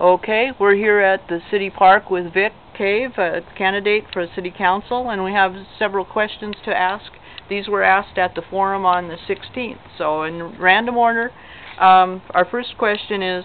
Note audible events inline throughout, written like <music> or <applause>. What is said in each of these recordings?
Okay, we're here at the city park with Vic Kave, a candidate for city council, and we have several questions to ask. These were asked at the forum on the 16th, so in random order. Um, our first question is,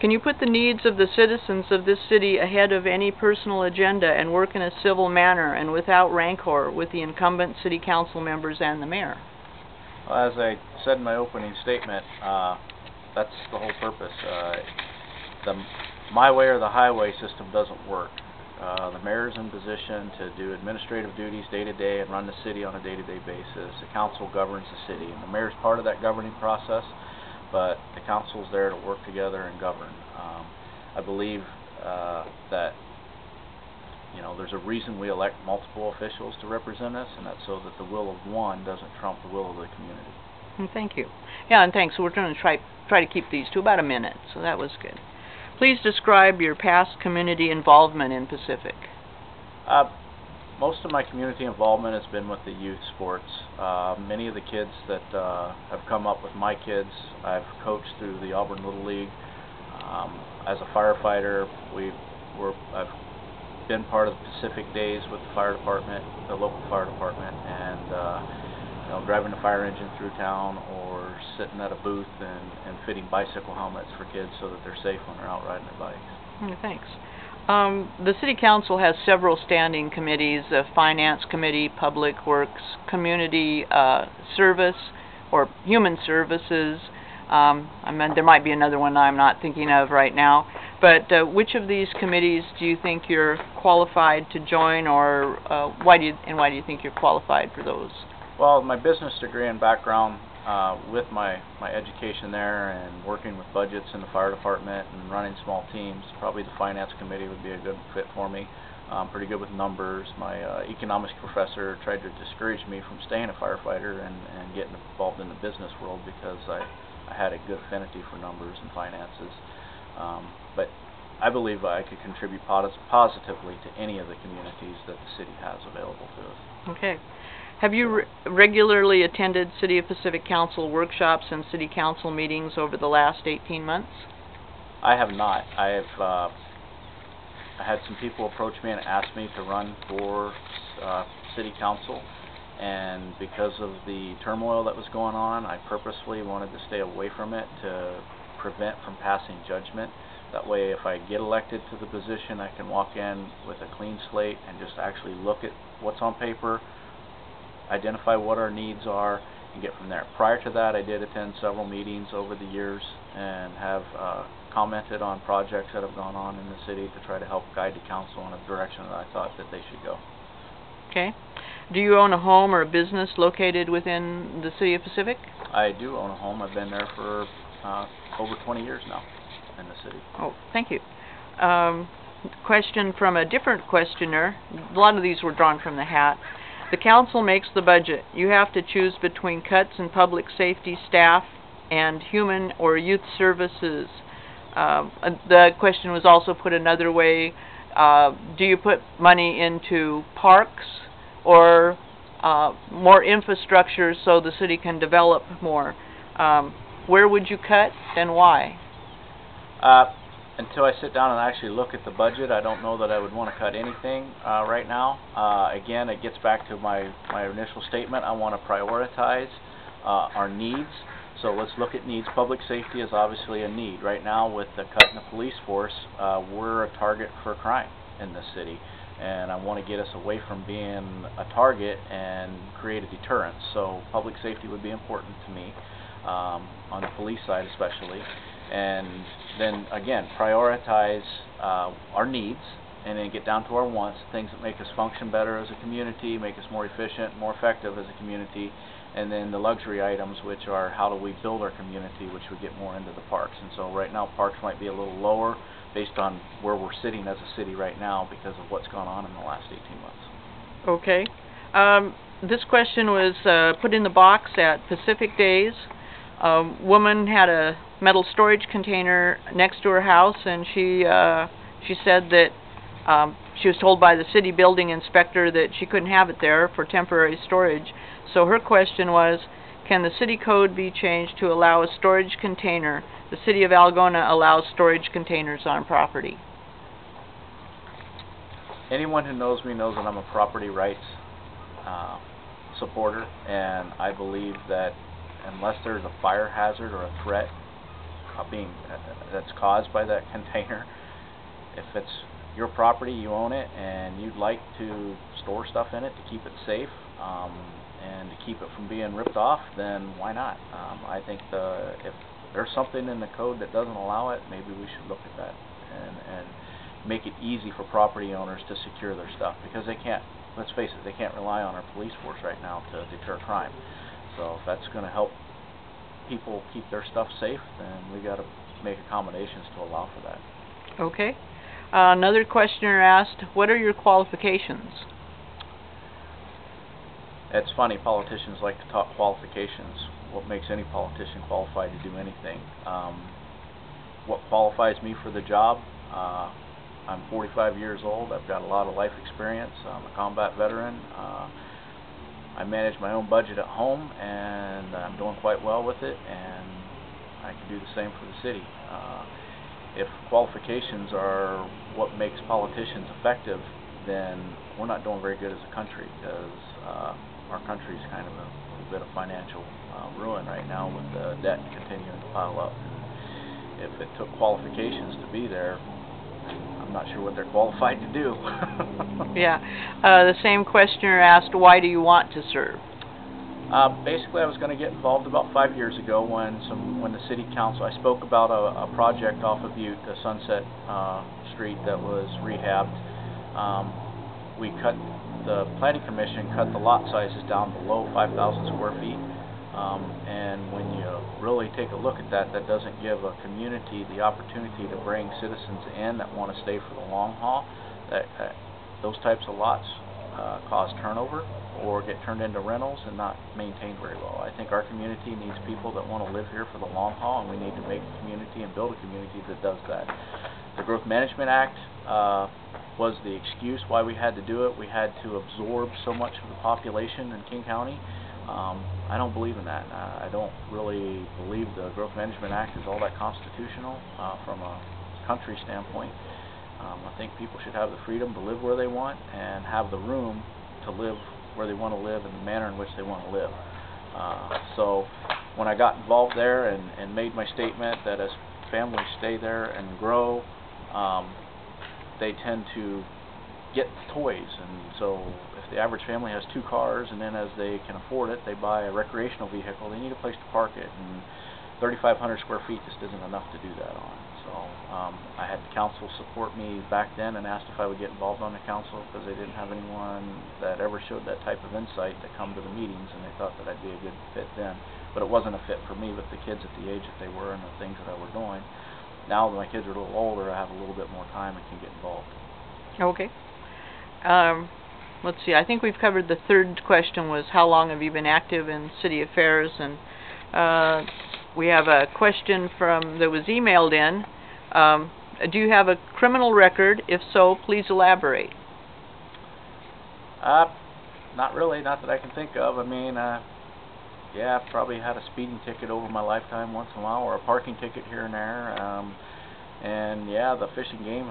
can you put the needs of the citizens of this city ahead of any personal agenda and work in a civil manner and without rancor with the incumbent city council members and the mayor? Well, as I said in my opening statement, uh, that's the whole purpose. Uh, the my way or the highway system doesn't work. Uh, the mayor's in position to do administrative duties day to day and run the city on a day to day basis. The council governs the city, and the mayor's part of that governing process, but the council's there to work together and govern. Um, I believe uh, that you know there's a reason we elect multiple officials to represent us, and that's so that the will of one doesn't trump the will of the community. Mm, Thank you. Yeah, and thanks. We're going to try try to keep these to about a minute, so that was good. Please describe your past community involvement in Pacific. Uh, most of my community involvement has been with the youth sports. Uh, many of the kids that uh, have come up with my kids, I've coached through the Auburn Little League. Um, as a firefighter, we were I've been part of the Pacific Days with the fire department, the local fire department, and uh, you know driving the fire engine through town or sitting at a booth and, and fitting bicycle helmets for kids so that they're safe when they're out riding their bikes. Mm, Thanks. Um, the city council has several standing committees, the finance committee, public works, community, uh, service, or human services. Um, I mean, there might be another one I'm not thinking of right now. But uh, which of these committees do you think you're qualified to join, or uh, why do you, and why do you think you're qualified for those? Well, my business degree and background uh, with my, my education there and working with budgets in the fire department and running small teams, probably the finance committee would be a good fit for me. I'm pretty good with numbers. My uh, economics professor tried to discourage me from staying a firefighter and, and getting involved in the business world because I, I had a good affinity for numbers and finances. Um, but I believe I could contribute pos- positively to any of the communities that the city has available to us. Okay. Have you re- regularly attended City of Pacific Council workshops and city council meetings over the last 18 months? I have not. I have. Uh, I had some people approach me and ask me to run for uh, city council, and because of the turmoil that was going on, I purposely wanted to stay away from it to prevent from passing judgment. That way, if I get elected to the position, I can walk in with a clean slate and just actually look at what's on paper, identify what our needs are, and get from there. Prior to that, I did attend several meetings over the years and have uh, commented on projects that have gone on in the city to try to help guide the council in a direction that I thought that they should go. Okay. Do you own a home or a business located within the City of Pacific? I do own a home. I've been there for uh, over 20 years now in the city. Oh, thank you. Um, question from a different questioner. A lot of these were drawn from the hat. The council makes the budget. You have to choose between cuts in public safety staff and human or youth services. Um, the question was also put another way. Uh, do you put money into parks or uh, more infrastructure so the city can develop more? Um, where would you cut and why? Uh, until I sit down and actually look at the budget, I don't know that I would want to cut anything uh, right now. Uh, again, it gets back to my, my initial statement. I want to prioritize uh, our needs. So let's look at needs. Public safety is obviously a need. Right now, with the cut in the police force, uh, we're a target for crime in this city. And I want to get us away from being a target and create a deterrent. So public safety would be important to me, um, on the police side especially and then again prioritize uh, our needs and then get down to our wants, things that make us function better as a community, make us more efficient, more effective as a community, and then the luxury items, which are how do we build our community, which would get more into the parks. And so right now parks might be a little lower based on where we're sitting as a city right now because of what's gone on in the last 18 months. Okay. Um, this question was uh, put in the box at Pacific Days. A woman had a metal storage container next to her house, and she uh, she said that um, she was told by the city building inspector that she couldn't have it there for temporary storage. So her question was, can the city code be changed to allow a storage container? The city of Algona allows storage containers on property. anyone who knows me knows that I'm a property rights uh, supporter, and I believe that unless there's a fire hazard or a threat uh, being uh, that's caused by that <laughs> container, if it's your property, you own it, and you'd like to store stuff in it to keep it safe um, and to keep it from being ripped off, then why not? Um, I think the if there's something in the code that doesn't allow it, maybe we should look at that and and make it easy for property owners to secure their stuff because they can't, let's face it, they can't rely on our police force right now to deter crime. So if that's going to help people keep their stuff safe, then we got to make accommodations to allow for that. Okay. Uh, another questioner asked, what are your qualifications? It's funny, politicians like to talk qualifications. What makes any politician qualified to do anything? Um, what qualifies me for the job? Uh, I'm 45 years old. I've got a lot of life experience. I'm a combat veteran. Uh, I manage my own budget at home, and I'm doing quite well with it. And I can do the same for the city. Uh, if qualifications are what makes politicians effective, then we're not doing very good as a country because uh, our country's kind of a little bit of financial uh, ruin right now with the debt continuing to pile up. If it took qualifications to be there, not sure what they're qualified to do. <laughs> Yeah. Uh, the same questioner asked, why do you want to serve? Uh, basically, I was going to get involved about five years ago when some when the city council I spoke about a, a project off of Butte, the Sunset uh, Street that was rehabbed. Um, we cut the planning commission cut the lot sizes down below 5,000 square feet. Um, and when you really take a look at that, that doesn't give a community the opportunity to bring citizens in that want to stay for the long haul. That, that those types of lots uh, cause turnover or get turned into rentals and not maintained very well. I think our community needs people that want to live here for the long haul, and we need to make a community and build a community that does that. The Growth Management Act uh, was the excuse why we had to do it. We had to absorb so much of the population in King County. Um, I don't believe in that. Uh, I don't really believe the Growth Management Act is all that constitutional uh, from a country standpoint. Um, I think people should have the freedom to live where they want and have the room to live where they want to live in the manner in which they want to live. Uh, so when I got involved there and, and made my statement that as families stay there and grow, um, they tend to get toys. And so if the average family has two cars and then as they can afford it, they buy a recreational vehicle, they need a place to park it. And 3,500 square feet just isn't enough to do that on. So um, I had council support me back then and asked if I would get involved on the council because they didn't have anyone that ever showed that type of insight to come to the meetings and they thought that I'd be a good fit then. But it wasn't a fit for me with the kids at the age that they were and the things that I were doing. Now that my kids are a little older, I have a little bit more time and can get involved. Okay. Um, let's see. I think we've covered the third question was how long have you been active in city affairs and uh, we have a question from that was emailed in. Um, do you have a criminal record? If so, please elaborate. Uh, not really, not that I can think of. I mean, uh, yeah, I've probably had a speeding ticket over my lifetime once in a while, or a parking ticket here and there. Um, and yeah, the fishing Game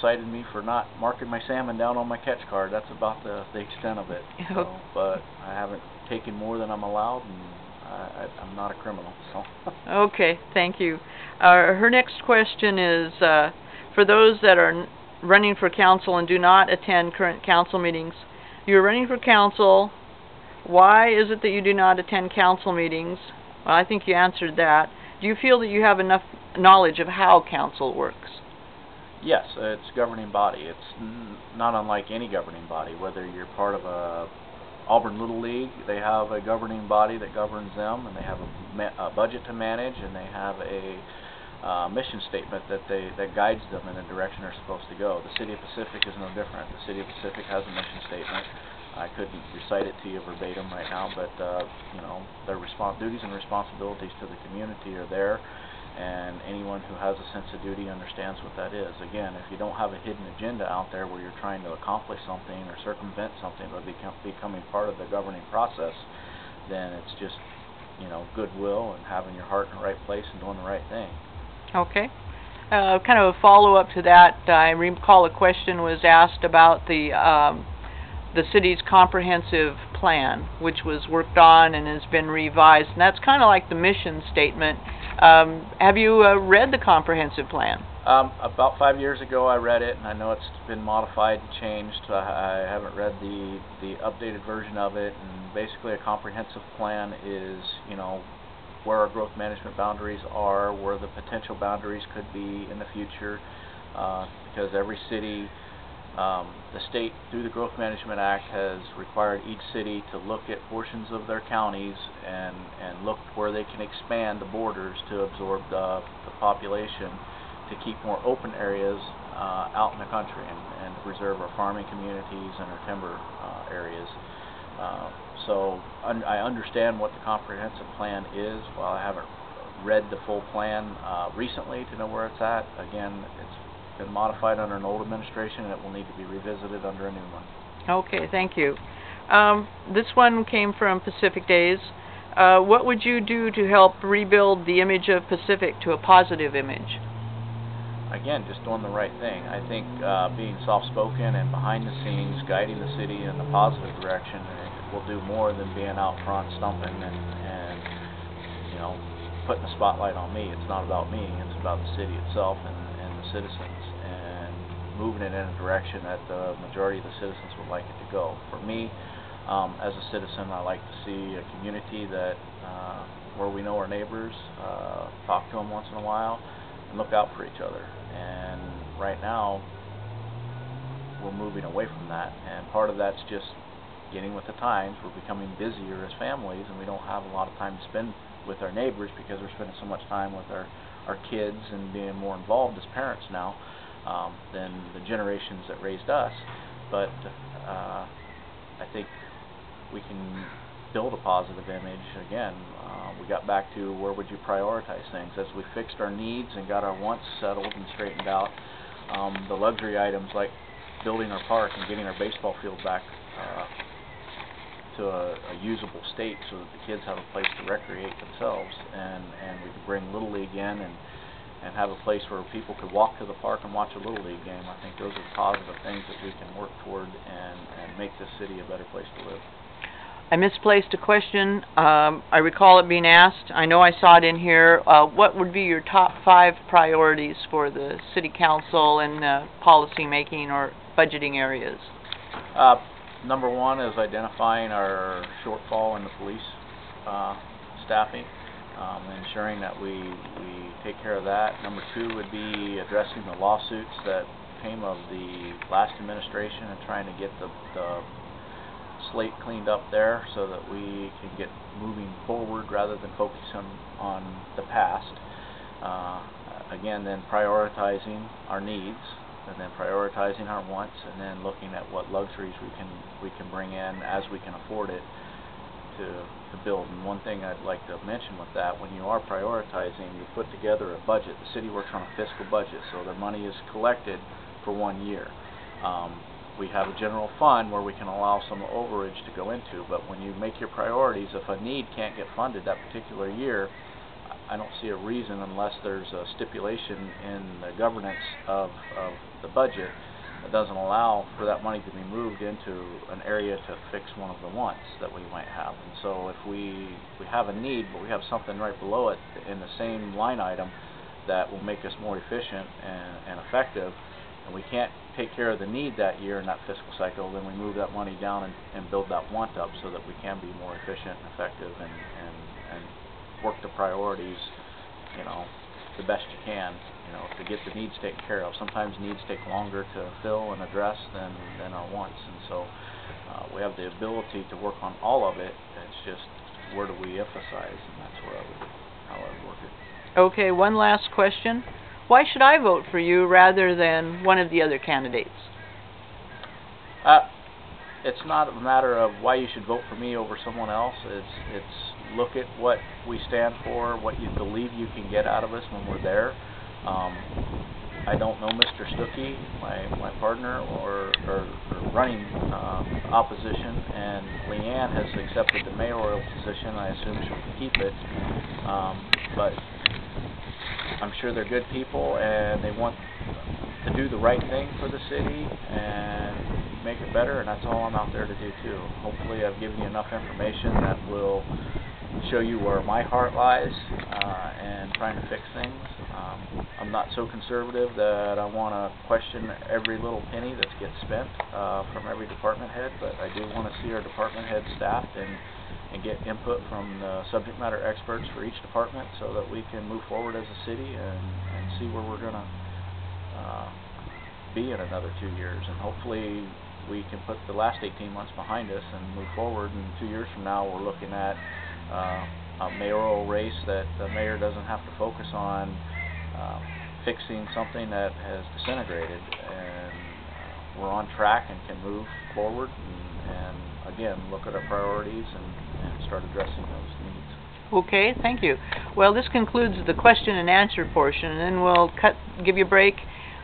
cited me for not marking my salmon down on my catch card. That's about the the extent of it. So, <laughs> but I haven't taken more than I'm allowed, and I, I, I'm not a criminal. So. <laughs> Okay, thank you. Uh, her next question is uh, for those that are running for council and do not attend current council meetings. You're running for council. Why is it that you do not attend council meetings? Well, I think you answered that. Do you feel that you have enough knowledge of how council works? Yes, it's governing body. It's not unlike any governing body. Whether you're part of a Auburn Little League, they have a governing body that governs them, and they have a, a budget to manage, and they have a uh, mission statement that they that guides them in the direction they're supposed to go. The City of Pacific is no different. The City of Pacific has a mission statement. I couldn't recite it to you verbatim right now, but uh, you know their duties and responsibilities to the community are there and anyone who has a sense of duty understands what that is. Again, if you don't have a hidden agenda out there where you're trying to accomplish something or circumvent something by become, becoming part of the governing process, then it's just you know, goodwill and having your heart in the right place and doing the right thing. Okay. Uh, kind of a follow-up to that, I recall a question was asked about the um, the city's comprehensive plan, which was worked on and has been revised, and that's kind of like the mission statement. Um, have you uh, read the comprehensive plan? Um, about five years ago, I read it, and I know it's been modified and changed. I, I haven't read the the updated version of it. And basically, a comprehensive plan is, you know, where our growth management boundaries are, where the potential boundaries could be in the future, uh, because every city um, the state, through the Growth Management Act, has required each city to look at portions of their counties and, and look where they can expand the borders to absorb the, the population to keep more open areas uh, out in the country and, and preserve our farming communities and our timber uh, areas. Uh, so un I understand what the comprehensive plan is. While I haven't read the full plan uh, recently to know where it's at, again, it's been modified under an old administration and it will need to be revisited under a new one. Okay, thank you. Um, this one came from Pacific Days. Uh, what would you do to help rebuild the image of Pacific to a positive image? Again, just doing the right thing. I think uh, being soft-spoken and behind the scenes, guiding the city in the positive direction, will do more than being out front stumping and, and you know putting the spotlight on me. It's not about me. It's about the city itself and, and moving it in a direction that the majority of the citizens would like it to go. For me, um, as a citizen, I like to see a community that uh, where we know our neighbors, uh, talk to them once in a while, and look out for each other. And right now, we're moving away from that, and part of that's just getting with the times. We're becoming busier as families, and we don't have a lot of time to spend with our neighbors because we're spending so much time with our our kids and being more involved as parents now um, than the generations that raised us. But uh, I think we can build a positive image. Again, uh, we got back to where would you prioritize things. As we fixed our needs and got our wants settled and straightened out, um, the luxury items like building our park and getting our baseball field back uh, to a, a usable state so that the kids have a place to recreate themselves and, and we could bring Little League in and and have a place where people could walk to the park and watch a Little League game. I think those are positive things that we can work toward and, and make this city a better place to live. I misplaced a question. Um, I recall it being asked. I know I saw it in here. Uh, what would be your top five priorities for the city council and uh, policy making or budgeting areas? Uh, number one is identifying our shortfall in the police uh, staffing um, ensuring that we, we take care of that. Number two would be addressing the lawsuits that came of the last administration and trying to get the, the slate cleaned up there so that we can get moving forward rather than focusing on the past. Uh, again, then prioritizing our needs and then prioritizing our wants and then looking at what luxuries we can we can bring in as we can afford it to, to build. And one thing I'd like to mention with that, when you are prioritizing, you put together a budget. The city works on a fiscal budget, so their money is collected for one year. Um, we have a general fund where we can allow some overage to go into, but when you make your priorities, if a need can't get funded that particular year, I don't see a reason unless there's a stipulation in the governance of, of the budget that doesn't allow for that money to be moved into an area to fix one of the wants that we might have. And so if we, we have a need, but we have something right below it in the same line item that will make us more efficient and, and effective, and we can't take care of the need that year in that fiscal cycle, then we move that money down and, and build that want up so that we can be more efficient and effective and, and, and work the priorities, you know, the best you can, you know, to get the needs taken care of. Sometimes needs take longer to fill and address than, than our wants, and so uh, we have the ability to work on all of it. It's just where do we emphasize, and that's where I would, how I would work it. Okay, one last question. Why should I vote for you rather than one of the other candidates? Uh, it's not a matter of why you should vote for me over someone else. It's it's look at what we stand for, what you believe you can get out of us when we're there. Um, I don't know Mr. Stuckey, my, my partner, or, or, or running, uh, opposition, and Leanne has accepted the mayoral position, I assume she can keep it. Um, but I'm sure they're good people, and they want to do the right thing for the city, and make it better, and that's all I'm out there to do too. Hopefully I've given you enough information that will show you where my heart lies, uh, and trying to fix things. Um, I'm not so conservative that I wanna question every little penny that gets spent, uh, from every department head, but I do wanna see our department heads staffed and, and get input from the subject matter experts for each department so that we can move forward as a city and, and see where we're gonna, uh, be in another two years, and hopefully we can put the last eighteen months behind us and move forward, and two years from now, we're looking at, uh, a mayoral race that the mayor doesn't have to focus on, uh, fixing something that has disintegrated, and, uh, we're on track and can move forward, and, and again, look at our priorities and, and start addressing those needs. Okay, thank you. Well, this concludes the question and answer portion, and then we'll cut, give you a break,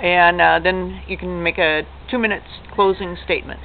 and uh, then you can make a two minutes closing statement.